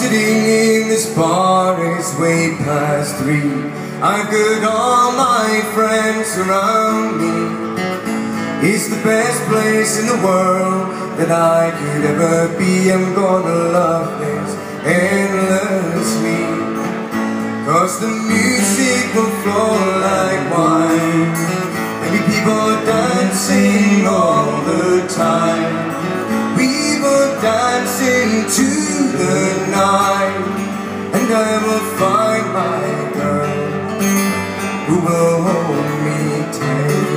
Sitting in this bar, it's way past three. I've got all my friends around me. It's the best place in the world that I could ever be. I'm gonna love this endlessly. Cause the music will find my girl who will hold me tight.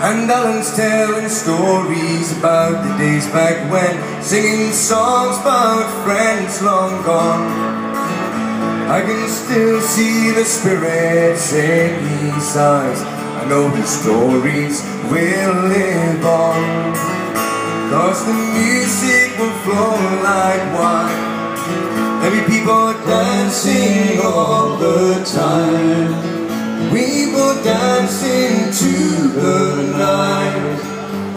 And Allan's telling stories about the days back when Singing songs about friends long gone I can still see the spirits in his eyes I know the stories will live on. Cause the music will flow like wine. Be people dancing all the time. We will dance into the night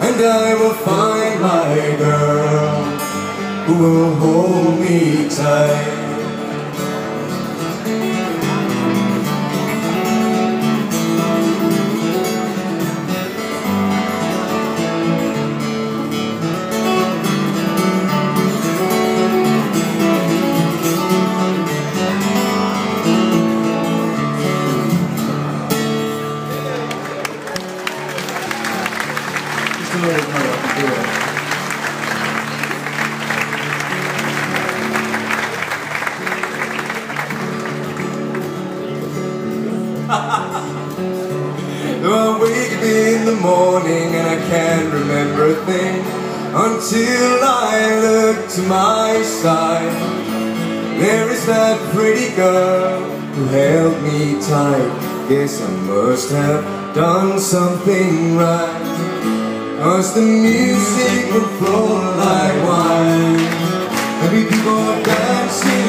And I will find my girl Who will hold me tight More. Though I wake in the morning and I can't remember a thing Until I look to my side There is that pretty girl who held me tight Guess I must have done something right Cause the music will flow like wine be people dancing